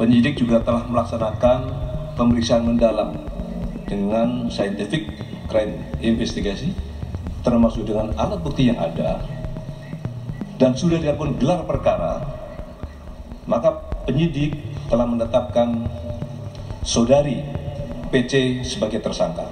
Penyidik juga telah melaksanakan pemeriksaan mendalam dengan scientific crime investigasi termasuk dengan alat bukti yang ada dan sudah dilakukan gelar perkara maka penyidik telah menetapkan saudari PC sebagai tersangka.